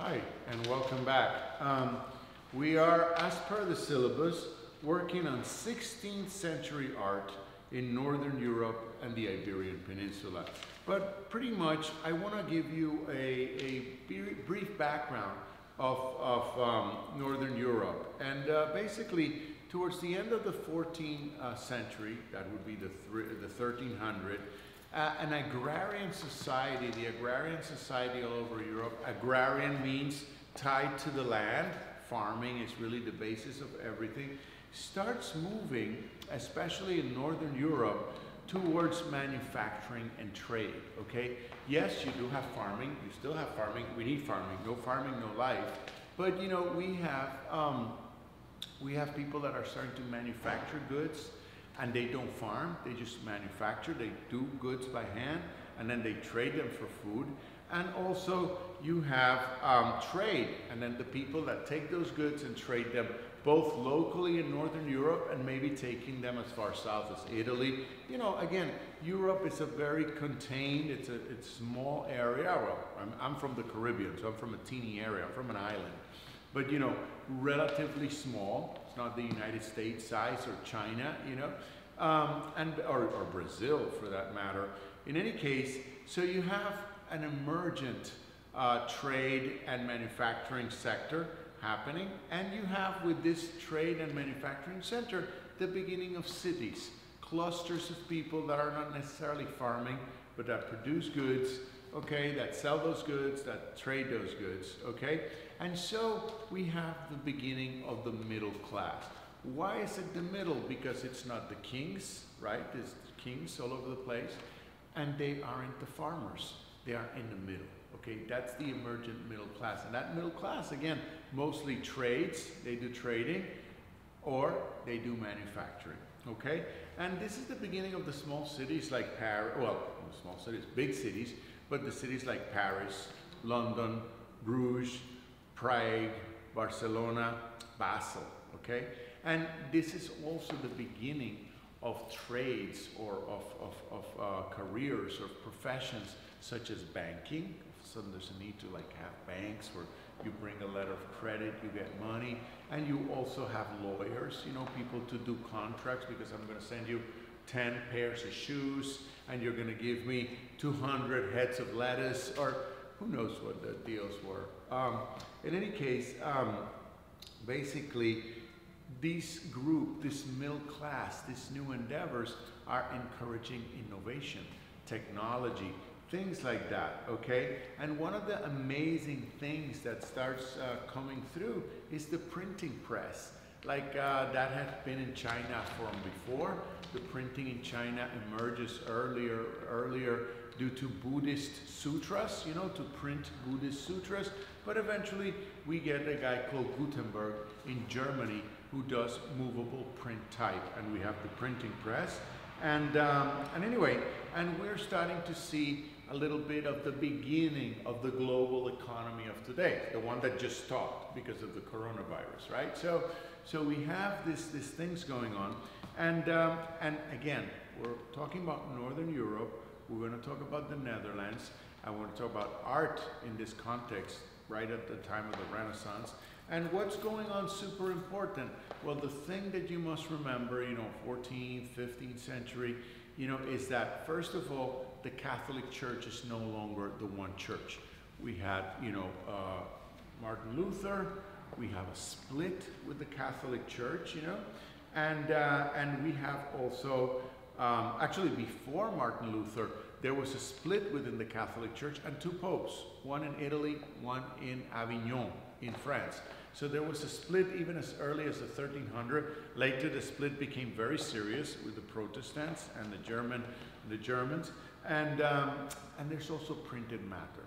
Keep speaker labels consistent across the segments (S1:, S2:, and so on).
S1: Hi, and welcome back. Um, we are, as per the syllabus, working on 16th century art in Northern Europe and the Iberian Peninsula. But pretty much, I want to give you a, a brief background of, of um, Northern Europe. And uh, basically, towards the end of the 14th uh, century, that would be the, the 1300, uh, an agrarian society, the agrarian society all over Europe, agrarian means tied to the land, farming is really the basis of everything, starts moving, especially in Northern Europe, towards manufacturing and trade, okay? Yes, you do have farming, you still have farming, we need farming, no farming, no life, but you know, we have, um, we have people that are starting to manufacture goods, and they don't farm, they just manufacture, they do goods by hand, and then they trade them for food. And also you have um, trade, and then the people that take those goods and trade them both locally in Northern Europe and maybe taking them as far south as Italy. You know, again, Europe is a very contained, it's a it's small area. Well, I'm, I'm from the Caribbean, so I'm from a teeny area, I'm from an island. But, you know, relatively small. It's not the United States size or China, you know, um, and, or, or Brazil for that matter. In any case, so you have an emergent uh, trade and manufacturing sector happening, and you have with this trade and manufacturing center the beginning of cities, clusters of people that are not necessarily farming, but that produce goods, okay, that sell those goods, that trade those goods, okay? And so we have the beginning of the middle class. Why is it the middle? Because it's not the kings, right? There's kings all over the place, and they aren't the farmers. They are in the middle. Okay, that's the emergent middle class. And that middle class, again, mostly trades, they do trading, or they do manufacturing. Okay? And this is the beginning of the small cities like Paris, well, small cities, big cities, but the cities like Paris, London, Bruges, Prague, Barcelona, Basel, okay? And this is also the beginning of trades or of, of, of uh, careers or professions such as banking. So there's a need to like have banks where you bring a letter of credit, you get money, and you also have lawyers, you know, people to do contracts because I'm going to send you 10 pairs of shoes and you're going to give me 200 heads of lettuce or who knows what the deals were. Um, in any case, um, basically, this group, this middle class, these new endeavors are encouraging innovation, technology, things like that, okay? And one of the amazing things that starts uh, coming through is the printing press. Like uh, that had been in China from before. The printing in China emerges earlier, earlier due to Buddhist sutras, you know, to print Buddhist sutras. But eventually we get a guy called Gutenberg in Germany who does movable print type. And we have the printing press. And, um, and anyway, and we're starting to see a little bit of the beginning of the global economy of today, the one that just stopped because of the coronavirus, right? So, so we have this, this things going on. And, um, and again, we're talking about Northern Europe, we're going to talk about the Netherlands. I want to talk about art in this context, right at the time of the Renaissance. And what's going on super important? Well, the thing that you must remember, you know, 14th, 15th century, you know, is that first of all, the Catholic Church is no longer the one church. We had, you know, uh, Martin Luther, we have a split with the Catholic Church, you know, and, uh, and we have also um, actually, before Martin Luther, there was a split within the Catholic Church and two popes, one in Italy, one in Avignon in France. So there was a split even as early as the 1300. Later, the split became very serious with the Protestants and the German, the Germans, and um, and there's also printed matter.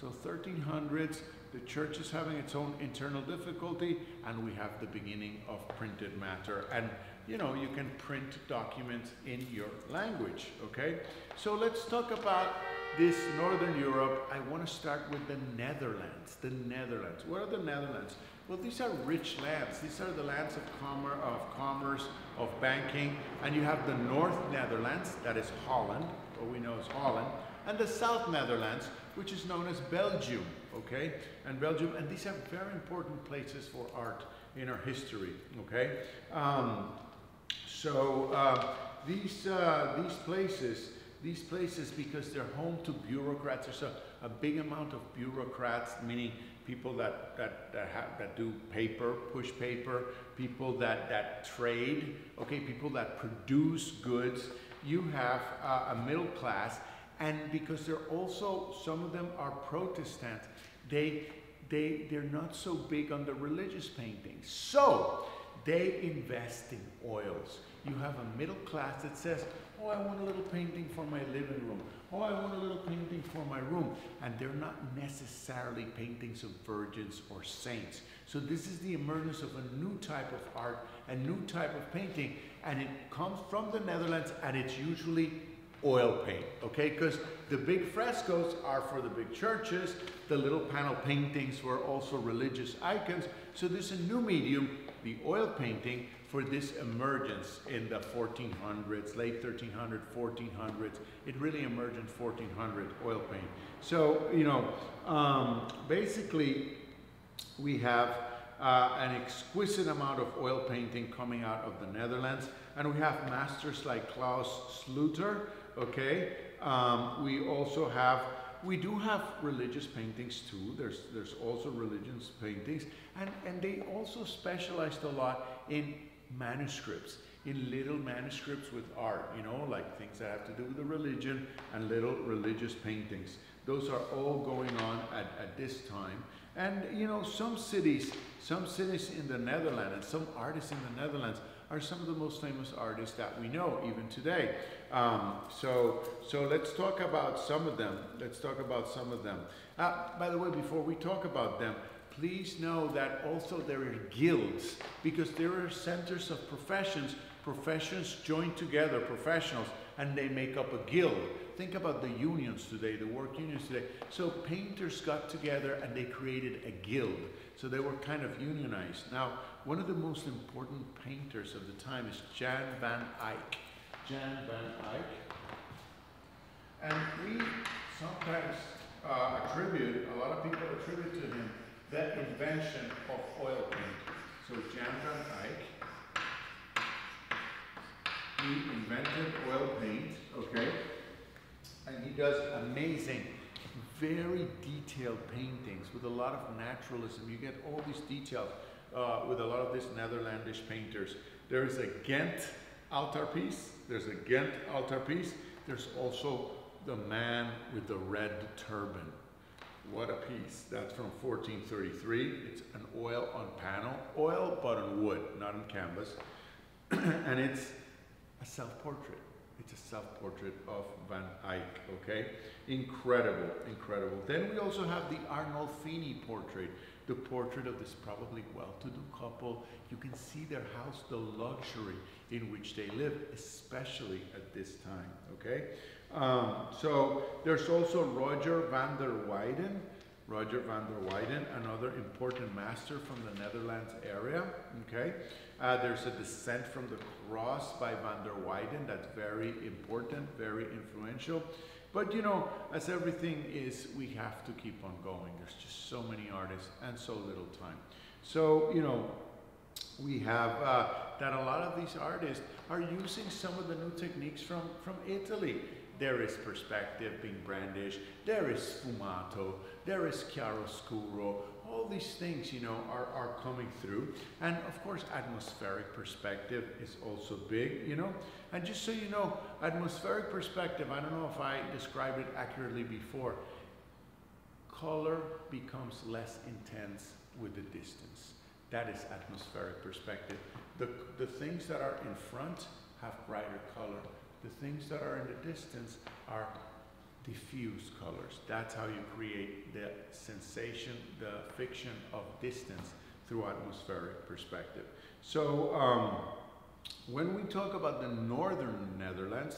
S1: So 1300s, the church is having its own internal difficulty, and we have the beginning of printed matter. And you know, you can print documents in your language, okay? So let's talk about this Northern Europe. I want to start with the Netherlands. The Netherlands. What are the Netherlands? Well, these are rich lands. These are the lands of, commer of commerce, of banking. And you have the North Netherlands, that is Holland, what we know as Holland, and the South Netherlands, which is known as Belgium, okay, and Belgium, and these are very important places for art in our history, okay. Um, so uh, these uh, these places, these places, because they're home to bureaucrats. There's a, a big amount of bureaucrats, meaning people that that that, have, that do paper, push paper, people that that trade, okay, people that produce goods. You have uh, a middle class, and because they're also some of them are Protestant, they they they're not so big on the religious paintings. So they invest in oils. You have a middle class that says, oh, I want a little painting for my living room. Oh, I want a little painting for my room. And they're not necessarily paintings of virgins or saints. So this is the emergence of a new type of art, a new type of painting. And it comes from the Netherlands and it's usually oil paint, okay? Because the big frescoes are for the big churches. The little panel paintings were also religious icons. So there's a new medium, the oil painting, for this emergence in the 1400s, late 1300s, 1400s. It really emerged in 1400 oil paint. So, you know, um, basically we have uh, an exquisite amount of oil painting coming out of the Netherlands. And we have masters like Claus Sluter, okay? Um, we also have, we do have religious paintings too. There's, there's also religious paintings. And, and they also specialized a lot in manuscripts, in little manuscripts with art, you know, like things that have to do with the religion and little religious paintings. Those are all going on at, at this time. And, you know, some cities, some cities in the Netherlands and some artists in the Netherlands are some of the most famous artists that we know even today. Um, so, so let's talk about some of them. Let's talk about some of them. Uh, by the way, before we talk about them, please know that also there are guilds because there are centers of professions. Professions joined together, professionals, and they make up a guild. Think about the unions today, the work unions today. So painters got together and they created a guild. So they were kind of unionized. Now, one of the most important painters of the time is Jan van Eyck. Jan van Eyck. And we sometimes uh, attribute, a lot of people attribute to him that invention of oil paint. So Jan van Eyck, he invented oil paint, okay? And he does amazing, very detailed paintings with a lot of naturalism. You get all these details uh, with a lot of these Netherlandish painters. There's a Ghent altarpiece. There's a Ghent altarpiece. There's also the man with the red turban. What a piece. That's from 1433. It's an oil on panel. Oil, but on wood, not on canvas. and it's a self-portrait. It's a self-portrait of Van Eyck, okay? Incredible, incredible. Then we also have the Arnolfini portrait, the portrait of this probably well-to-do couple. You can see their house, the luxury in which they live, especially at this time, okay? Um, so there's also Roger van der Weyden. Roger van der Weyden, another important master from the Netherlands area, okay? Uh, there's a Descent from the Cross by van der Weyden that's very important, very influential. But you know, as everything is, we have to keep on going. There's just so many artists and so little time. So, you know, we have uh, that a lot of these artists are using some of the new techniques from, from Italy. There is perspective being brandished, there is sfumato, there is chiaroscuro, all these things, you know, are, are coming through. And of course, atmospheric perspective is also big, you know. And just so you know, atmospheric perspective, I don't know if I described it accurately before, color becomes less intense with the distance. That is atmospheric perspective. The, the things that are in front have brighter color. The things that are in the distance are diffuse colors. That's how you create the sensation, the fiction of distance through atmospheric perspective. So um, when we talk about the northern Netherlands,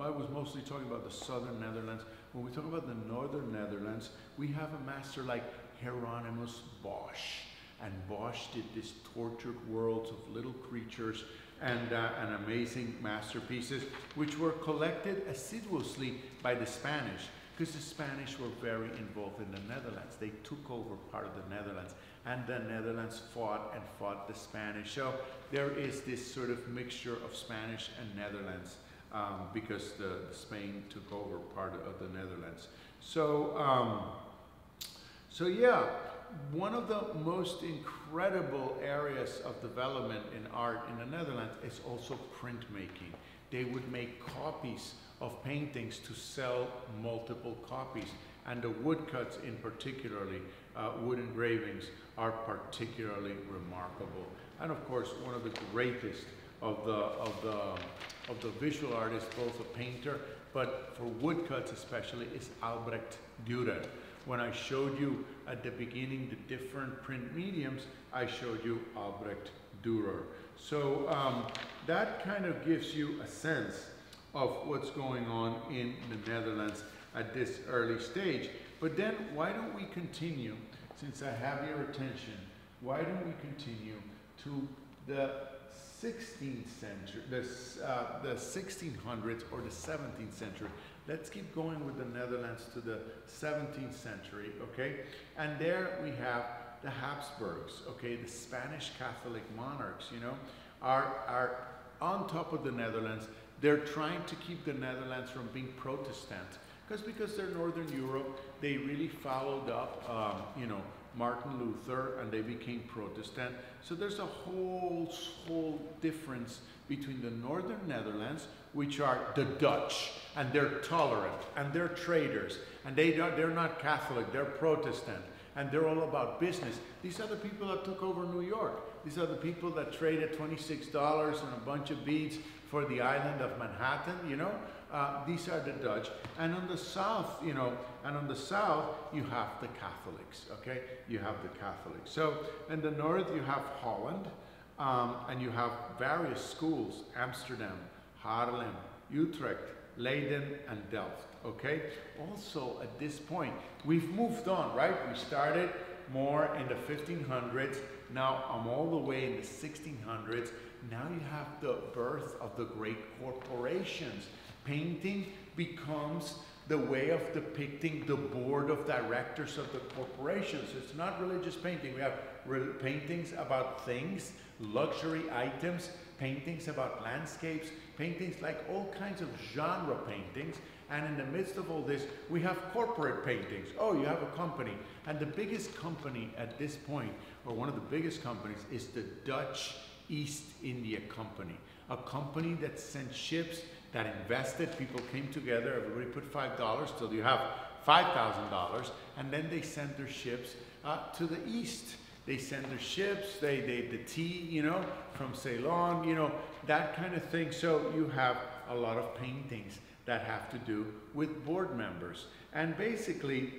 S1: I was mostly talking about the southern Netherlands. When we talk about the northern Netherlands, we have a master like Hieronymus Bosch. And Bosch did these tortured worlds of little creatures and, uh, amazing masterpieces, which were collected assiduously by the Spanish. because the Spanish were very involved in the Netherlands. They took over part of the Netherlands, and the Netherlands fought and fought the Spanish. So there is this sort of mixture of Spanish and Netherlands um, because the, Spain took over part of the Netherlands. So, um, so yeah, one of the most incredible areas of development in art in the Netherlands is also printmaking. They would make copies of paintings to sell multiple copies. And the woodcuts in particularly, uh, wood engravings, are particularly remarkable. And of course, one of the greatest of the, of the, of the visual artists, both a painter, but for woodcuts especially, is Albrecht Dürer. When I showed you at the beginning the different print mediums, I showed you Albrecht Dürer. So um, that kind of gives you a sense of what's going on in the Netherlands at this early stage. But then why don't we continue, since I have your attention, why don't we continue to the 16th century, the, uh, the 1600s or the 17th century. Let's keep going with the Netherlands to the 17th century, okay? And there we have the Habsburgs, okay, the Spanish Catholic monarchs, you know, are, are on top of the Netherlands. They're trying to keep the Netherlands from being Protestant. Because because they're Northern Europe, they really followed up, um, you know, Martin Luther and they became Protestant. So there's a whole, whole difference between the northern Netherlands, which are the Dutch, and they're tolerant, and they're traders, and they they're not Catholic, they're Protestant, and they're all about business. These are the people that took over New York. These are the people that traded $26 and a bunch of beads for the island of Manhattan, you know? Uh, these are the Dutch. And on the south, you know, and on the south, you have the Catholics, okay? You have the Catholics. So in the north, you have Holland, um, and you have various schools, Amsterdam, Haarlem, Utrecht, Leiden, and Delft, okay? Also, at this point, we've moved on, right? We started more in the 1500s. Now I'm all the way in the 1600s. Now you have the birth of the great corporations painting becomes the way of depicting the board of directors of the corporations. It's not religious painting. We have paintings about things, luxury items, paintings about landscapes, paintings like all kinds of genre paintings. And in the midst of all this, we have corporate paintings. Oh, you have a company. And the biggest company at this point, or one of the biggest companies, is the Dutch East India Company, a company that sent ships that invested. People came together, everybody put $5 till you have $5,000, and then they sent their ships uh, to the east. They send their ships, they, they, the tea, you know, from Ceylon, you know, that kind of thing. So you have a lot of paintings that have to do with board members. And basically,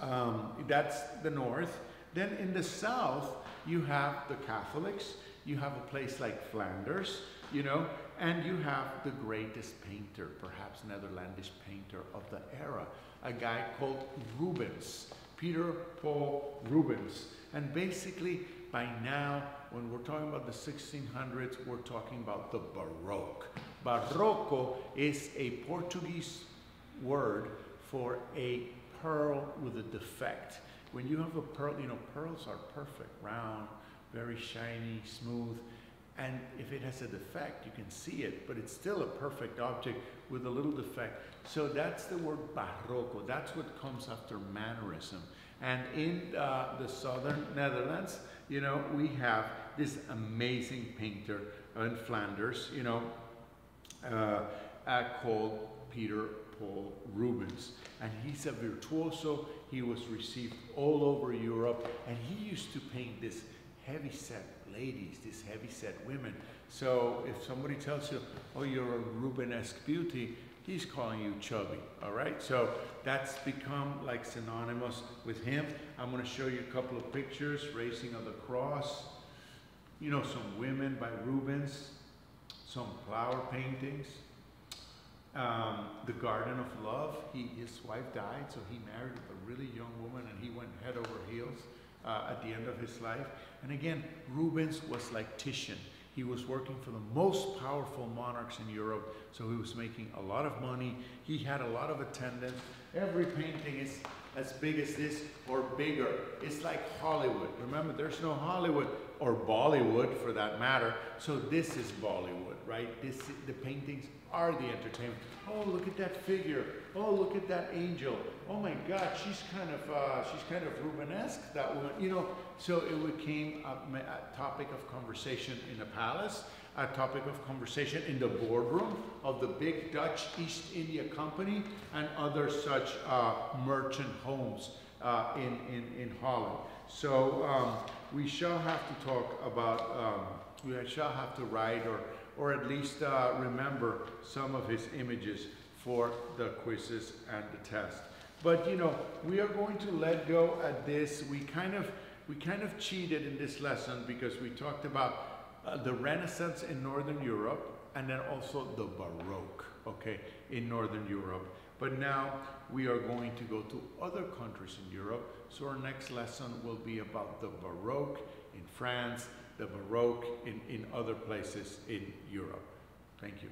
S1: um, that's the north. Then in the south, you have the Catholics. You have a place like Flanders, you know, and you have the greatest painter, perhaps Netherlandish painter of the era, a guy called Rubens, Peter Paul Rubens. And basically, by now, when we're talking about the 1600s, we're talking about the Baroque. Barroco is a Portuguese word for a pearl with a defect. When you have a pearl, you know, pearls are perfect, round, very shiny, smooth. And if it has a defect, you can see it, but it's still a perfect object with a little defect. So that's the word barroco. That's what comes after mannerism. And in uh, the southern Netherlands, you know, we have this amazing painter in Flanders, you know, uh, uh, called Peter Paul Rubens. And he's a virtuoso. He was received all over Europe, and he used to paint this heavy set ladies, these heavy set women. So if somebody tells you, oh, you're a Rubenesque beauty, he's calling you chubby, all right? So that's become like synonymous with him. I'm gonna show you a couple of pictures, Raising of the Cross, you know, some women by Rubens, some flower paintings, um, the Garden of Love. He, his wife died, so he married a really young woman and he went head over heels uh, at the end of his life. And again, Rubens was like Titian. He was working for the most powerful monarchs in Europe, so he was making a lot of money. He had a lot of attendance. Every painting is as big as this or bigger. It's like Hollywood. Remember, there's no Hollywood or Bollywood for that matter. So this is Bollywood, right? This the paintings are the entertainment. Oh, look at that figure. Oh, look at that angel. Oh my God, she's kind of uh, she's kind of Rubenesque. That woman, you know. So it became a, a topic of conversation in the palace, a topic of conversation in the boardroom of the big Dutch East India Company and other such uh, merchant homes uh, in, in in Holland. So um, we shall have to talk about. Um, we shall have to write or or at least uh, remember some of his images for the quizzes and the test. But you know, we are going to let go at this. We kind of we kind of cheated in this lesson because we talked about uh, the Renaissance in Northern Europe and then also the Baroque, okay, in Northern Europe. But now we are going to go to other countries in Europe. So our next lesson will be about the Baroque in France, the Baroque in, in other places in Europe. Thank you.